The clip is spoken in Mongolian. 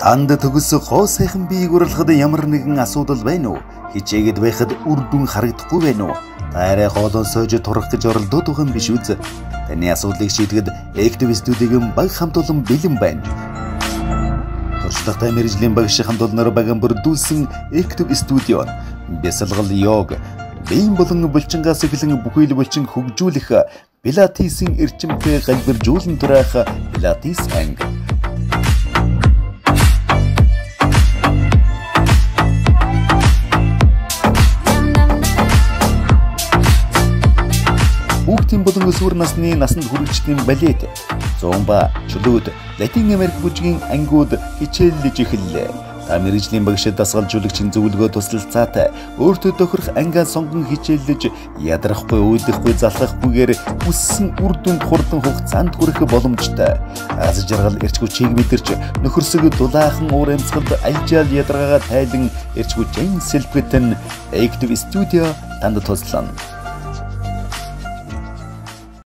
Танд төгс гоо сайхан биеийг уралхад ямар нэгэн асуудал байна уу? Хичээгээд байхад үр дүн харагдахгүй байна уу? Таарай хоолон сойж турах гэж оролдоод байгаа юм биш үз? Таны асуудлыг шийдэхэд Studio-гийн баг хамт олон бэлэн байна. Туршлагатай мэрэгжлийн багш хамт олноор баган бүрдүүлсэн Active Studio бясалгал йог биеийн болон булчингаас эхлэн бүхэл булчин хөгжүүлэх Пилатесийн эрчимтэй галбиржуулан тураах Пилатес анги Хүүхдийн болон өсвөр насны насанд хүрэгчдийн балет, зумба, чөлөөт, Латин Америк бүжгийн ангиуд хичээллэж эхэллээ. Та мэрэгжлийн багшид дасгалжуулагчийн зөвлөгөө туслалцаатай өөртөө тохирох ангиа сонгон хичээллэж ядрахгүй уйлахгүй залхахгүйгээр хүссэн үр дүнд хурдан хугацаанд хүрэх боломжтой. Аз жаргал эрч хүчийг мэдэрч нөхөрсөг дулаахан уур амьсгалд альжаал ядаргаагаа тайлан эрч хүчийн сэлбэгтэн Active Studio танд туслана.